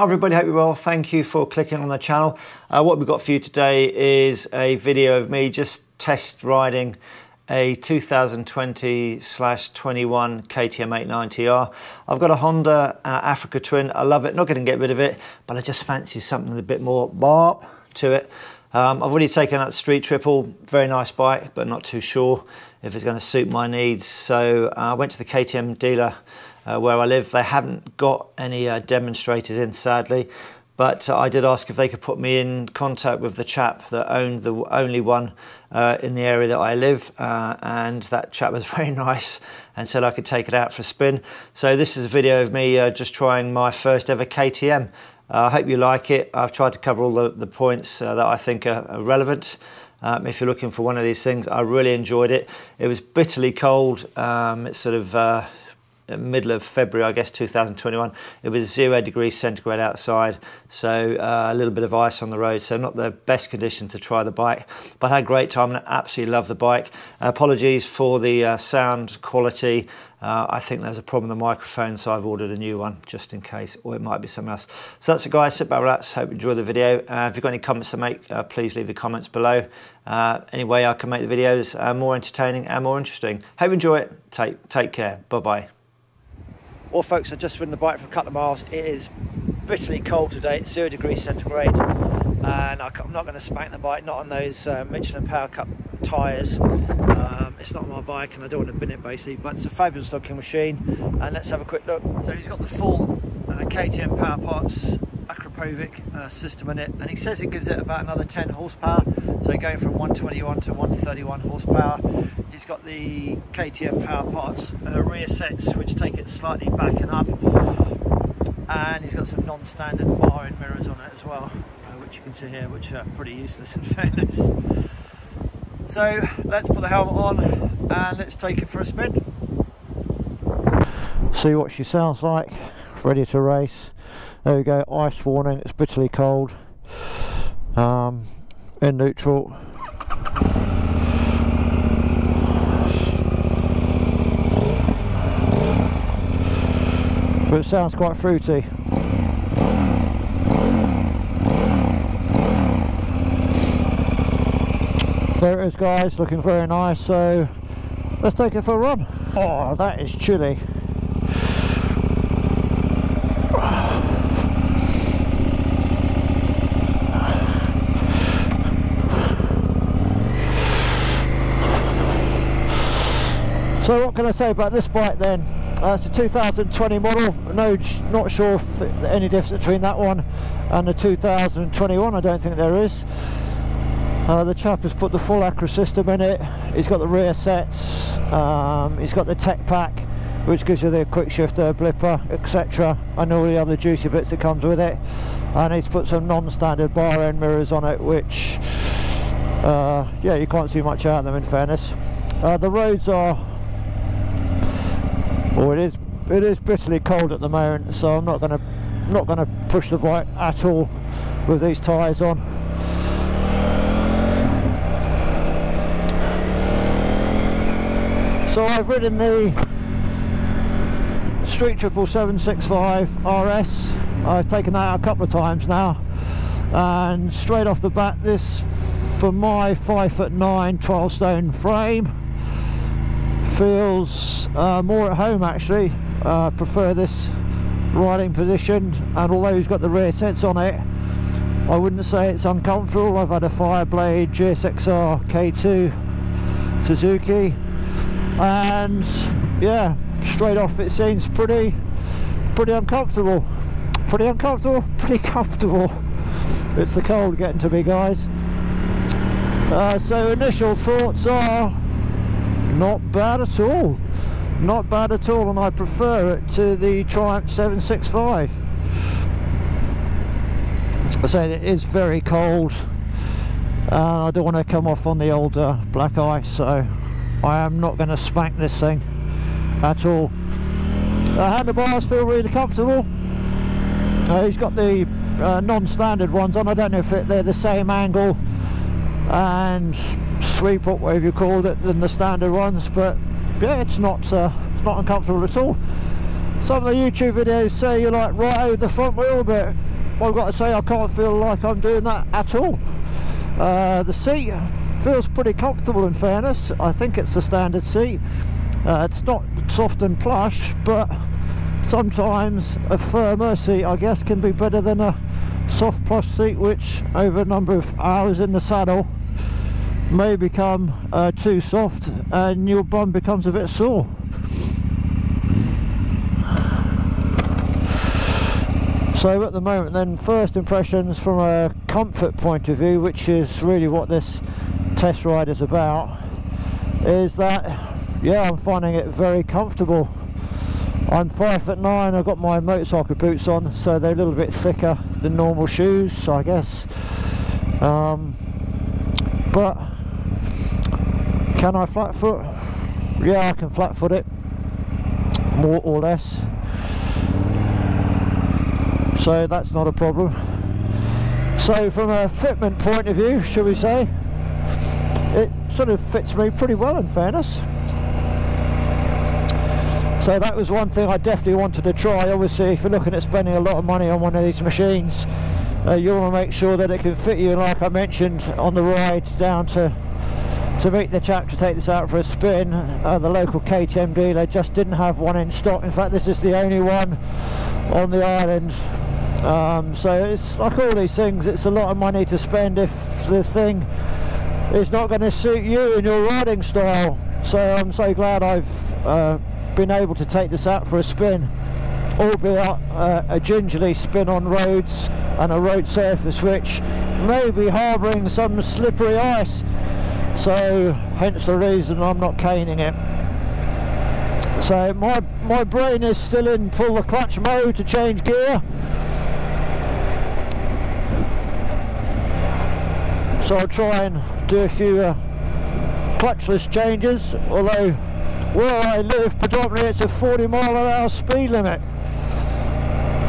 Hi everybody, hope you're well. Thank you for clicking on the channel. Uh, what we've got for you today is a video of me just test riding a 2020 21 KTM 890R. I've got a Honda uh, Africa Twin. I love it, not going to get rid of it, but I just fancy something a bit more bop to it. Um, I've already taken the Street Triple, very nice bike, but not too sure if it's going to suit my needs. So uh, I went to the KTM dealer uh, where I live. They haven't got any uh, demonstrators in, sadly, but uh, I did ask if they could put me in contact with the chap that owned the only one uh, in the area that I live, uh, and that chap was very nice and said I could take it out for a spin. So this is a video of me uh, just trying my first ever KTM. I hope you like it. I've tried to cover all the, the points that I think are, are relevant. Um, if you're looking for one of these things, I really enjoyed it. It was bitterly cold. Um, it's sort of uh, middle of February, I guess, 2021. It was zero degrees centigrade outside, so uh, a little bit of ice on the road, so not the best condition to try the bike. But I had a great time and absolutely love the bike. Apologies for the uh, sound quality. Uh, I think there's a problem with the microphone, so I've ordered a new one just in case, or it might be something else. So that's it, guys. Sit back, relax. Hope you enjoy the video. Uh, if you've got any comments to make, uh, please leave the comments below. Uh, anyway, I can make the videos more entertaining and more interesting. Hope you enjoy it. Take, take care. Bye-bye. Well, folks, I've just ridden the bike for a couple of miles. It is bitterly cold today. It's zero degrees centigrade. And I'm not going to spank the bike, not on those uh, Michelin Power Cup tyres. Um, it's not my bike and I don't want to bin it basically, but it's a fabulous looking machine. And let's have a quick look. So he's got the full uh, KTM Power Parts Akrapovic uh, system in it. And he says it gives it about another 10 horsepower. So going from 121 to 131 horsepower. He's got the KTM power parts uh, rear sets which take it slightly back and up. And he's got some non-standard bar and mirrors on it as well uh, which you can see here which are pretty useless in fairness. So let's put the helmet on and let's take it for a spin. See what she sounds like. Ready to race there we go ice warning it's bitterly cold. Um, in neutral. But it sounds quite fruity. There it is guys looking very nice so let's take it for a run. Oh that is chilly So what can I say about this bike then? Uh, it's a 2020 model. No, not sure if any difference between that one and the 2021. I don't think there is. Uh, the chap has put the full Acra system in it. He's got the rear sets. Um, he's got the tech pack, which gives you the quick shifter, blipper, etc. And all the other juicy bits that comes with it. And he's put some non-standard bar end mirrors on it, which, uh, yeah, you can't see much out of them in fairness. Uh, the roads are well, it is it is bitterly cold at the moment, so I'm not going to not going to push the bike at all with these tyres on. So I've ridden the Street Triple 765 RS. I've taken that out a couple of times now, and straight off the bat, this for my five foot nine trial stone frame feels uh, more at home actually. Uh, prefer this riding position and although he's got the rear sets on it I wouldn't say it's uncomfortable. I've had a Fireblade GSXR K2 Suzuki and yeah straight off it seems pretty pretty uncomfortable pretty uncomfortable pretty comfortable it's the cold getting to me guys uh, so initial thoughts are not bad at all. Not bad at all and I prefer it to the Triumph 765 I say it is very cold and I don't want to come off on the old uh, black ice so I am not going to spank this thing at all. Uh, handlebars feel really comfortable. Uh, he's got the uh, non-standard ones on. I don't know if they're the same angle and sweep up whatever you called it than the standard ones but yeah it's not uh, it's not uncomfortable at all some of the YouTube videos say you're like right over the front wheel but I've got to say I can't feel like I'm doing that at all. Uh, the seat feels pretty comfortable in fairness. I think it's the standard seat. Uh, it's not soft and plush but sometimes a firmer seat I guess can be better than a soft plush seat which over a number of hours in the saddle may become uh, too soft and your bum becomes a bit sore. So at the moment then first impressions from a comfort point of view which is really what this test ride is about is that yeah I'm finding it very comfortable I'm five foot nine. I've got my motorcycle boots on, so they're a little bit thicker than normal shoes, I guess. Um, but can I flat foot? Yeah, I can flat foot it, more or less. So that's not a problem. So from a fitment point of view, should we say, it sort of fits me pretty well in fairness. So that was one thing I definitely wanted to try. Obviously, if you're looking at spending a lot of money on one of these machines, uh, you want to make sure that it can fit you. Like I mentioned on the ride down to to meet the chap to take this out for a spin, uh, the local KTM dealer just didn't have one in stock. In fact, this is the only one on the island. Um, so it's like all these things, it's a lot of money to spend if the thing is not going to suit you and your riding style. So I'm so glad I've uh, been able to take this out for a spin albeit uh, a gingerly spin on roads and a road surface which may be harbouring some slippery ice so hence the reason I'm not caning it so my my brain is still in pull the clutch mode to change gear. So I'll try and do a few uh, clutchless changes. Although where I live predominantly it's a 40 mile an hour speed limit.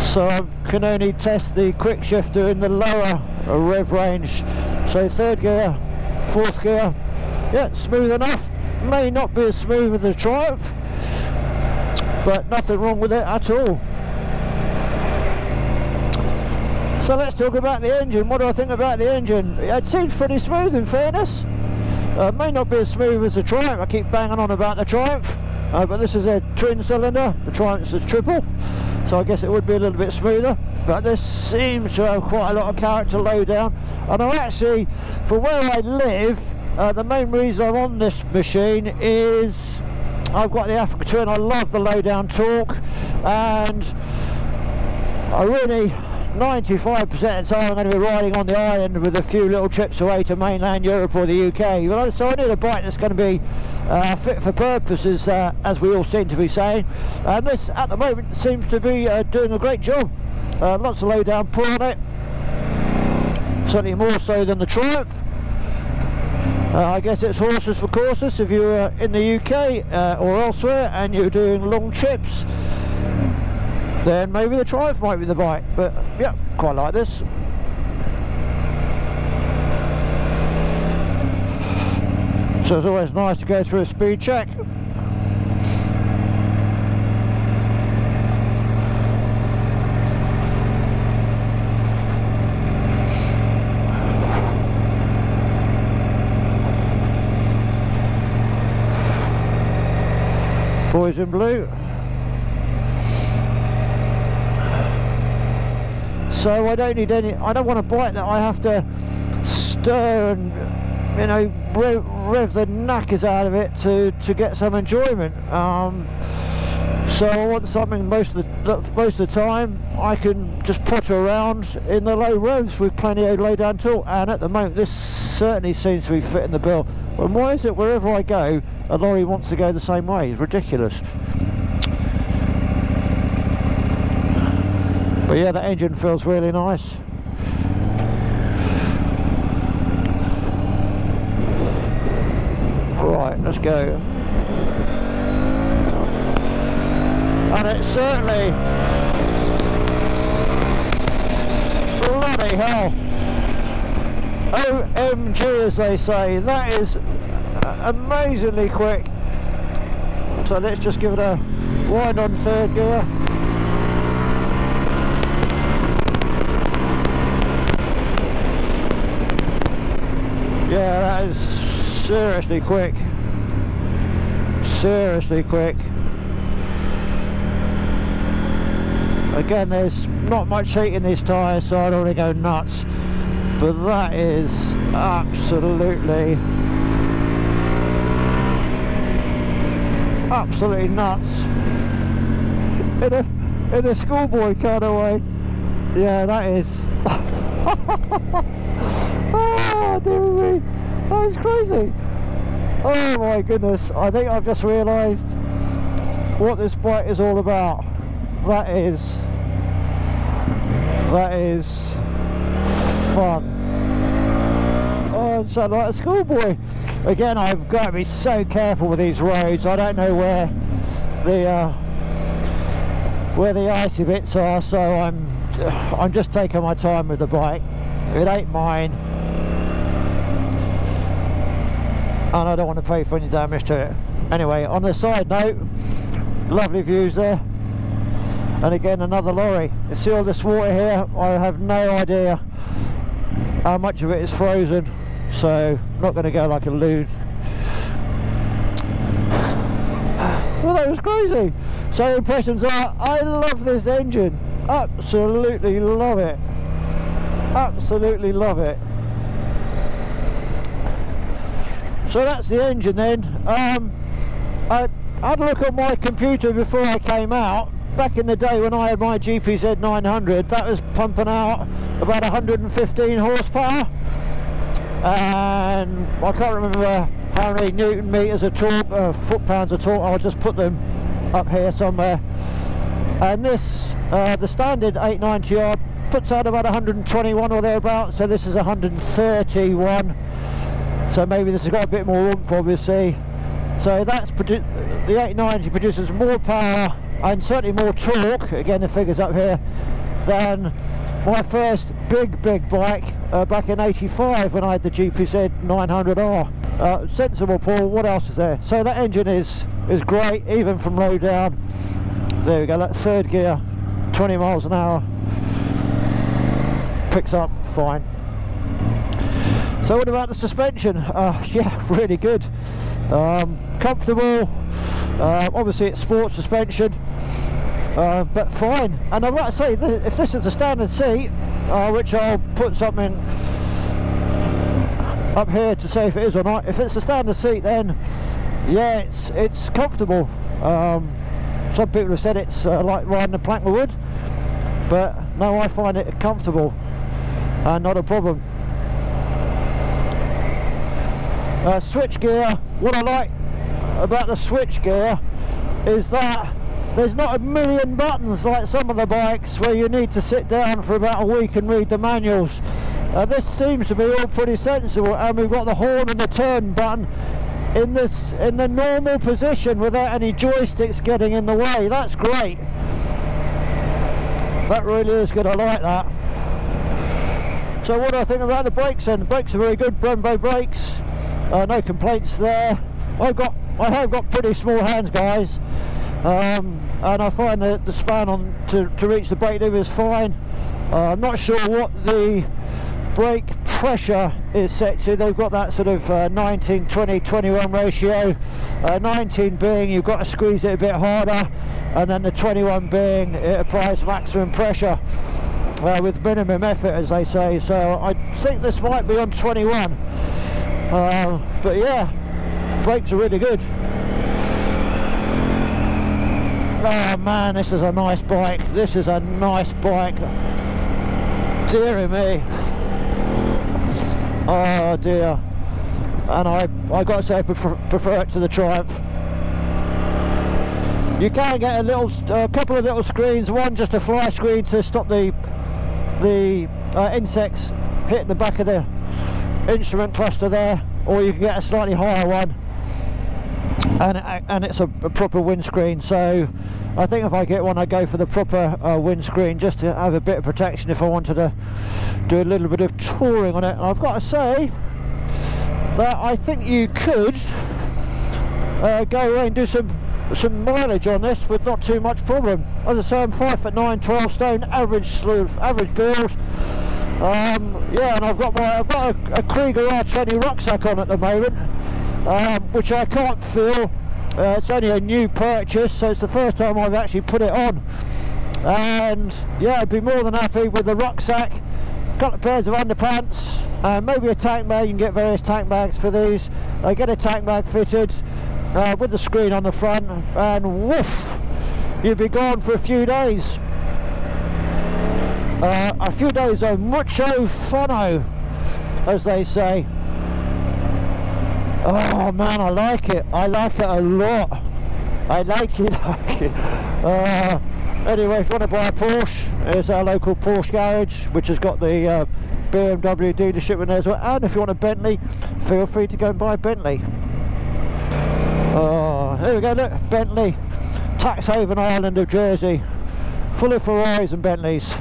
So I can only test the quick shifter in the lower rev range. So third gear fourth gear. Yeah smooth enough. May not be as smooth as the Triumph but nothing wrong with it at all. So let's talk about the engine. What do I think about the engine? It seems pretty smooth in fairness. Uh, may not be as smooth as the Triumph, I keep banging on about the Triumph, uh, but this is a twin cylinder, the Triumph's a triple, so I guess it would be a little bit smoother, but this seems to have quite a lot of character low down, and I actually, for where I live, uh, the main reason I'm on this machine is I've got the Africa Twin, I love the low down torque, and I really 95% of the time I'm going to be riding on the island with a few little trips away to mainland Europe or the UK. So I need a bike that's going to be uh, fit for purposes, uh, as we all seem to be saying. And this, at the moment, seems to be uh, doing a great job. Uh, lots of low down pull on it. Certainly more so than the Triumph. Uh, I guess it's horses for courses if you're in the UK uh, or elsewhere and you're doing long trips then maybe the Triumph might be the bike. But yeah, quite like this. So it's always nice to go through a speed check. Boys in blue. So I don't need any I don't want a bike that I have to stir and you know rev, rev the knackers out of it to to get some enjoyment. Um, so I want something most of the most of the time I can just potter around in the low revs with plenty of low down torque. And at the moment this certainly seems to be fitting the bill. And why is it wherever I go a lorry wants to go the same way? It's ridiculous But yeah, the engine feels really nice. Right, let's go. And it's certainly bloody hell. OMG as they say, that is amazingly quick. So let's just give it a wind on third gear. Seriously quick. Seriously quick. Again, there's not much heat in these tyres, so I don't want to go nuts. But that is absolutely, absolutely nuts. In a, in a schoolboy kind of way. Yeah, that is. oh, dear me. That is crazy. Oh my goodness. I think I've just realised what this bike is all about. That is. That is fun. Oh, I sound like a schoolboy. Again, I've got to be so careful with these roads. I don't know where the uh, where the icy bits are, so I'm I'm just taking my time with the bike. It ain't mine. Oh, and I don't want to pay for any damage to it. Anyway, on the side note, lovely views there. And again, another lorry. You see all this water here? I have no idea how much of it is frozen. So, not going to go like a loon. Well, that was crazy. So impressions are, I love this engine. Absolutely love it. Absolutely love it. So that's the engine then. Um, I had a look at my computer before I came out. Back in the day when I had my GPZ 900, that was pumping out about 115 horsepower. And I can't remember how many newton meters of torque, uh, foot pounds of torque. I'll just put them up here somewhere. And this, uh, the standard 890R puts out about 121 or thereabouts. So this is 131 so maybe this has got a bit more oomph obviously. So that's the 890 produces more power and certainly more torque again the figures up here than my first big big bike uh, back in 85 when I had the GPZ 900R uh, sensible Paul what else is there? So that engine is is great even from low down. There we go that third gear 20 miles an hour. Picks up fine so what about the suspension? Uh, yeah, really good. Um, comfortable. Uh, obviously it's sport suspension, uh, but fine. And like to say, if this is a standard seat, uh, which I'll put something up here to say if it is or not. If it's a standard seat, then yeah, it's it's comfortable. Um, some people have said it's uh, like riding a plank of wood, but no, I find it comfortable and not a problem. Uh, switch gear, what I like about the switch gear is that there's not a million buttons like some of the bikes where you need to sit down for about a week and read the manuals. Uh, this seems to be all pretty sensible and we've got the horn and the turn button in this in the normal position without any joysticks getting in the way. That's great. That really is good, I like that. So what do I think about the brakes then? The brakes are very good, Brembo brakes. Uh, no complaints there. I've got, I have got pretty small hands, guys, um, and I find that the span on to, to reach the brake lever is fine. Uh, I'm not sure what the brake pressure is set to. They've got that sort of uh, 19, 20, 21 ratio. Uh, 19 being you've got to squeeze it a bit harder, and then the 21 being it applies maximum pressure. Uh, with minimum effort as they say so I think this might be on 21 uh, but yeah, brakes are really good. Oh man, this is a nice bike. This is a nice bike. Dear me. Oh dear. And I, I got to say I prefer, prefer it to the Triumph. You can get a little, a couple of little screens. One just a fly screen to stop the the uh, insects hitting the back of the instrument cluster there or you can get a slightly higher one. And, and it's a, a proper windscreen so I think if I get one I go for the proper uh, windscreen just to have a bit of protection if I wanted to do a little bit of touring on it. And I've got to say that I think you could uh, go away and do some some mileage on this with not too much problem. As I say I'm 5 foot 9 12 stone average average build um, yeah, and I've got my I've got a, a Kriega R20 rucksack on at the moment, um, which I can't feel. Uh, it's only a new purchase, so it's the first time I've actually put it on. And yeah, I'd be more than happy with the rucksack, a couple of pairs of underpants, uh, maybe a tank bag. You can get various tank bags for these. I get a tank bag fitted uh, with the screen on the front, and woof, you'd be gone for a few days. Uh, a few days of mucho funno, as they say. Oh man, I like it. I like it a lot. I like it, like it. Uh, anyway, if you want to buy a Porsche, here's our local Porsche garage, which has got the uh, BMW dealership in there as well. And if you want a Bentley, feel free to go and buy a Bentley. Oh, here we go, look, Bentley, Taxhaven Island of Jersey, full of Ferraris and Bentleys.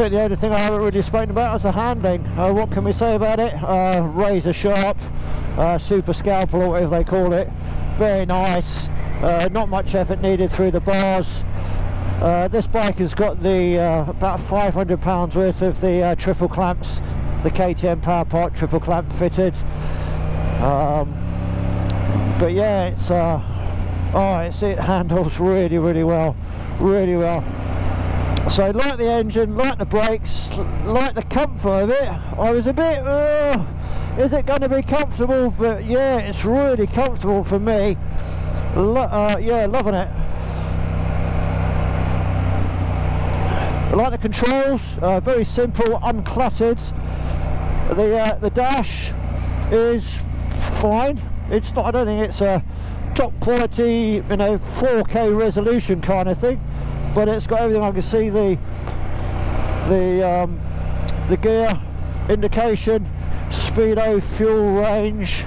Think the only thing I haven't really spoken about is the handling. Uh, what can we say about it? Uh, razor sharp, uh, super scalpel or whatever they call it. Very nice. Uh, not much effort needed through the bars. Uh, this bike has got the uh, about 500 pounds worth of the triple clamps, the KTM Power Part triple clamp fitted. Um, but yeah, it's oh, it's, it handles really, really well, really well. So like the engine, like the brakes, like the comfort of it, I was a bit, uh, is it going to be comfortable? But yeah, it's really comfortable for me. Lo uh, yeah, loving it. I like the controls, uh, very simple, uncluttered. The uh, the dash is fine. It's not. I don't think it's a top quality, you know, 4K resolution kind of thing but it's got everything I can see the the um, the gear indication speedo fuel range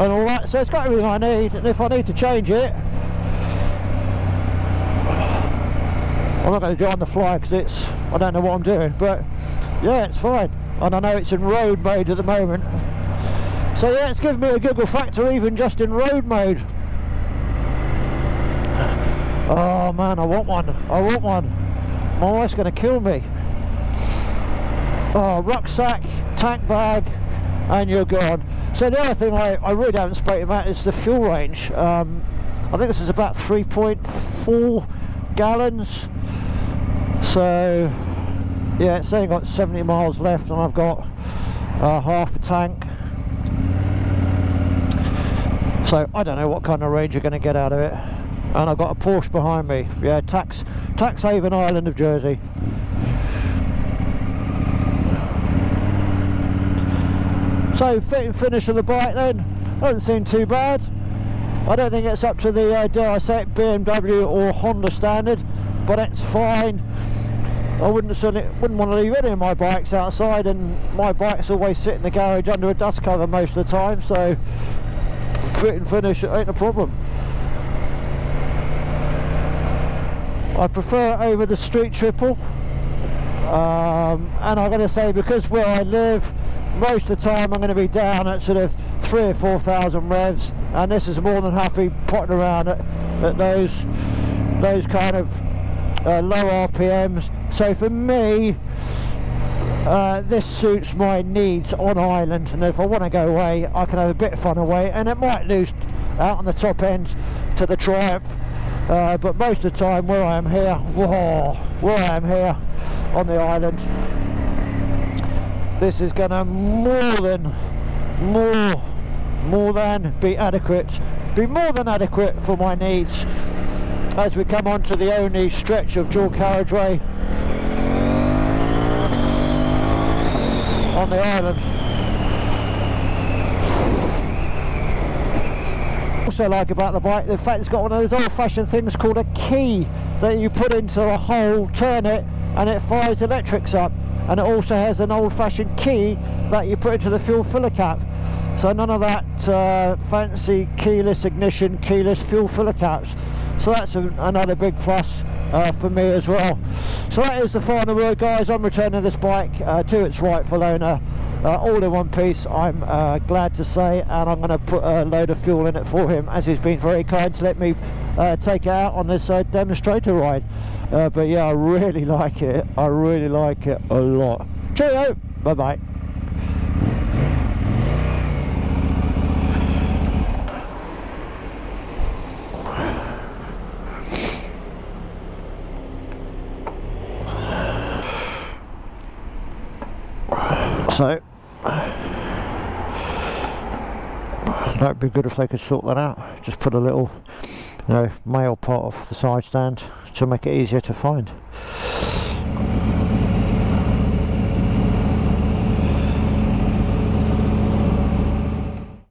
and all that. So it's got everything I need and if I need to change it I'm not going to do on the fly because it's I don't know what I'm doing but yeah it's fine. And I know it's in road mode at the moment. So yeah it's given me a giggle factor even just in road mode Oh man, I want one. I want one. My wife's going to kill me. Oh, rucksack, tank bag, and you're gone. So the other thing I, I really haven't spoken about is the fuel range. Um, I think this is about 3.4 gallons. So, yeah, it's saying got 70 miles left and I've got uh, half a tank. So I don't know what kind of range you're going to get out of it and I've got a Porsche behind me. Yeah tax tax haven Island of Jersey. So fit and finish of the bike then. Doesn't seem too bad. I don't think it's up to the uh, dare I say it, BMW or Honda standard but it's fine. I wouldn't wouldn't want to leave any of my bikes outside and my bikes always sit in the garage under a dust cover most of the time so fit and finish ain't a problem I prefer it over the street triple. Um, and I'm going to say because where I live most of the time I'm going to be down at sort of three or four thousand revs and this is more than happy potting around at, at those those kind of uh, low RPMs so for me uh, this suits my needs on island and if I want to go away I can have a bit of fun away and it might lose out on the top end to the Triumph uh, but most of the time where I am here, whoa, where I am here on the island, this is going to more than, more, more than be adequate, be more than adequate for my needs as we come on to the only stretch of dual carriageway on the island. Also like about the bike, the fact it's got one of those old-fashioned things called a key that you put into a hole, turn it, and it fires electrics up. And it also has an old-fashioned key that you put into the fuel filler cap. So none of that uh, fancy keyless ignition, keyless fuel filler caps. So that's a, another big plus uh, for me as well. So that is the final word guys, I'm returning this bike uh, to its rightful owner, uh, all in one piece I'm uh, glad to say and I'm going to put a load of fuel in it for him as he's been very kind to let me uh, take it out on this demonstrator ride. But yeah, I really like it. I really like it a lot. Cheerio. Bye bye. So, that'd be good if they could sort that out. Just put a little, you know, male part of the side stand to make it easier to find.